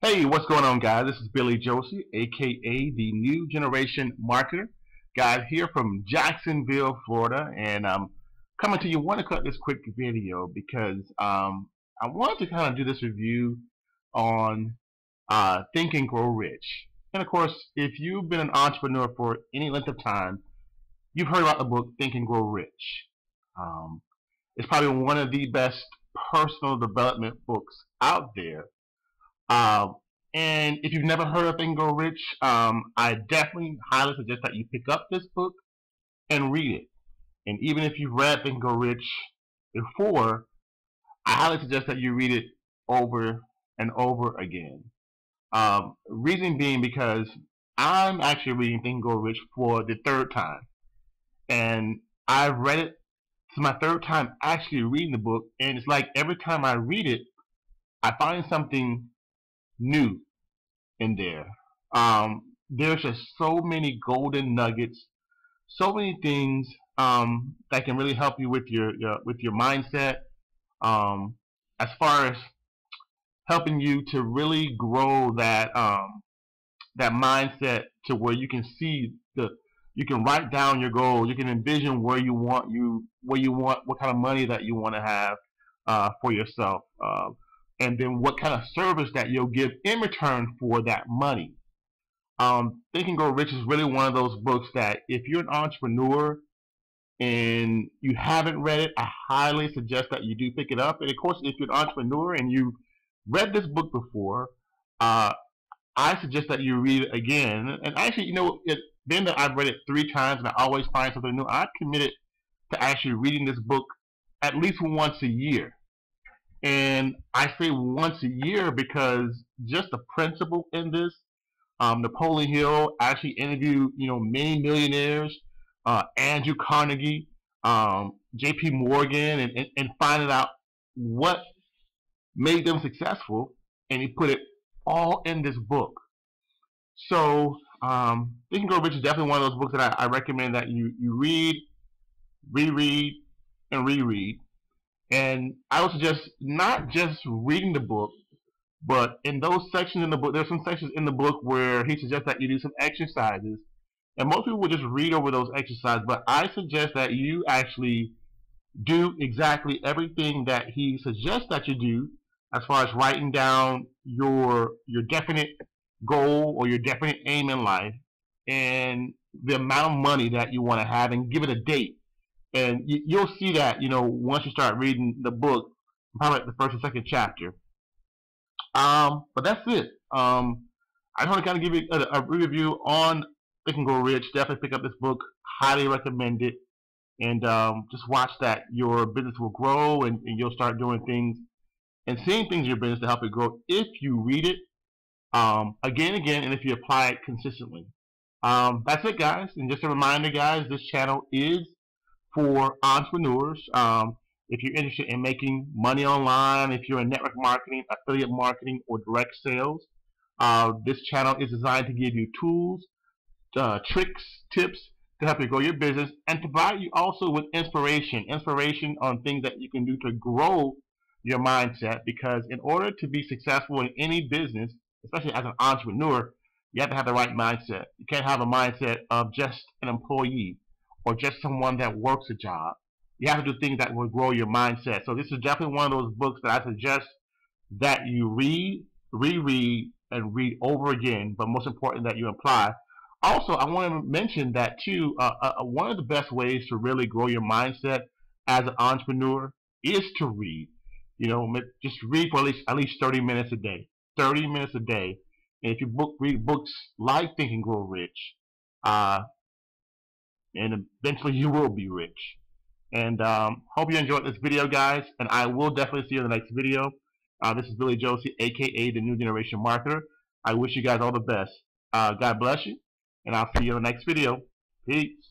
Hey, what's going on, guys? This is Billie Josey, aka the New Generation Marketer. Guys, here from Jacksonville, Florida, and I'm coming to you. Want to cut this quick video because um, I wanted to kind of do this review on uh, Think and Grow Rich. And of course, if you've been an entrepreneur for any length of time, you've heard about the book Think and Grow Rich. Um, it's probably one of the best personal development books out there. Uh, and if you've never heard of Grow Rich, um, I definitely highly suggest that you pick up this book and read it. And even if you've read Grow Rich before, I highly suggest that you read it over and over again. Um, reason being because I'm actually reading Grow Rich for the third time. And I've read it, it is my third time actually reading the book, and it's like every time I read it, I find something new in there. Um, there's just so many golden nuggets, so many things um, that can really help you with your, your with your mindset. Um, as far as helping you to really grow that um, that mindset to where you can see the you can write down your goals. You can envision where you want you where you want what kind of money that you want to have uh, for yourself, uh, and then what kind of service that you'll give in return for that money. Um, Think and Grow Rich is really one of those books that if you're an entrepreneur and you haven't read it, I highly suggest that you do pick it up. And of course, if you're an entrepreneur and you read this book before, uh, I suggest that you read it again. And actually, you know, it, being that I've read it three times and I always find something new, I've committed to actually reading this book at least once a year. And I say once a year because just the principle in this, um, Napoleon Hill actually interviewed, you know, many millionaires, uh, Andrew Carnegie, um, J.P. Morgan, and, and, and finding out what made them successful, and he put it all in this book. So um, and Grow Rich is definitely one of those books that I, I recommend that you, you read, reread, and reread. And I would suggest not just reading the book, but in those sections in the book, there's some sections in the book where he suggests that you do some exercises. And most people would just read over those exercises, but I suggest that you actually do exactly everything that he suggests that you do as far as writing down your your definite goal or your definite aim in life and the amount of money that you want to have and give it a date. And you, will see that, you know, once you start reading the book, probably the first or second chapter. Um, but that's it. Um, I just want to kind of give you a, a review on Think and Grow Rich. Definitely pick up this book. Highly recommend it. And um, just watch that your business will grow and, and you'll start doing things and seeing things in your business to help it grow if you read it um, again and again, and if you apply it consistently. Um, that's it, guys. And just a reminder, guys, this channel is for entrepreneurs. Um, if you're interested in making money online, if you're in network marketing, affiliate marketing, or direct sales, uh, this channel is designed to give you tools, uh, tricks, tips to help you grow your business and to provide you also with inspiration, inspiration on things that you can do to grow your mindset because in order to be successful in any business, especially as an entrepreneur, you have to have the right mindset. You can't have a mindset of just an employee or just someone that works a job. You have to do things that will grow your mindset. So this is definitely one of those books that I suggest that you read, reread, and read over again, but most important that you apply. Also, I want to mention that too, uh, uh, uh, one of the best ways to really grow your mindset as an entrepreneur is to read. You know, just read for at least at least 30 minutes a day. 30 minutes a day. And if you book read books like Think and Grow Rich, uh, and eventually you will be rich. And um, hope you enjoyed this video, guys. And I will definitely see you in the next video. Uh, this is Billie Josey, aka the New Generation Marketer. I wish you guys all the best. Uh, God bless you, and I'll see you in the next video. Peace.